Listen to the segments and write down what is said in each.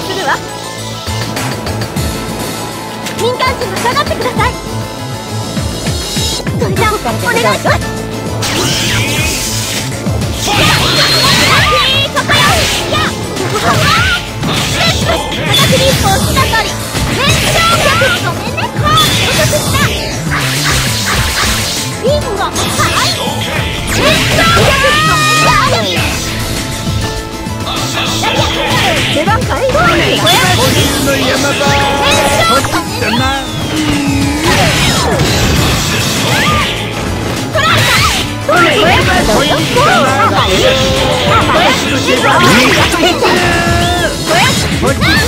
にするわ。民間人は下がってください。それじゃあお願いします。こっち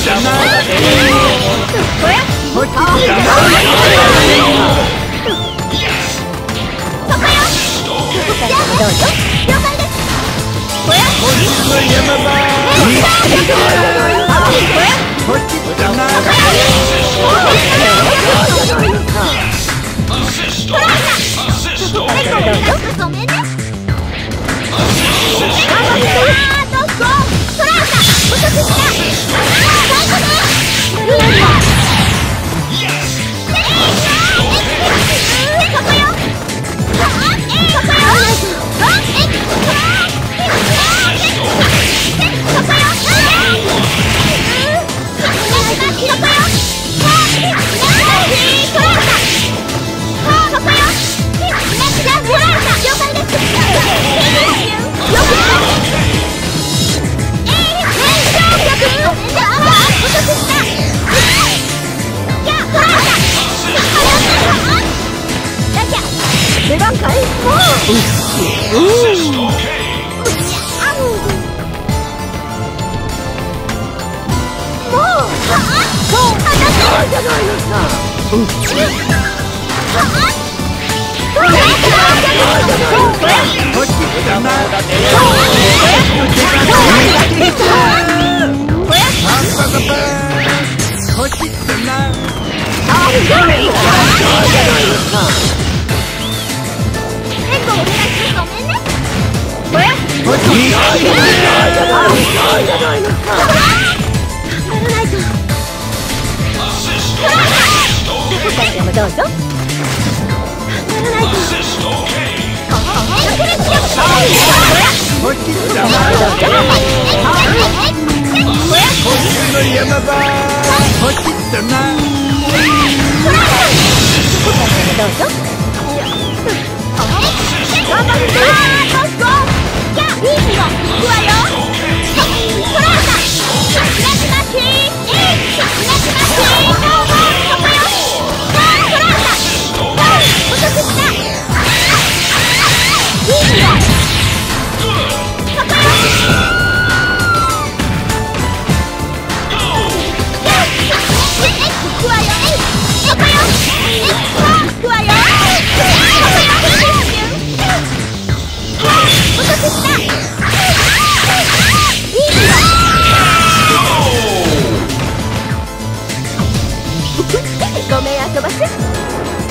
だなこっちこっちってな。もうもうはあそう当たってるじゃないのさはあこれこっちだなこっちだなこっちでもどうぞごめんあそばせ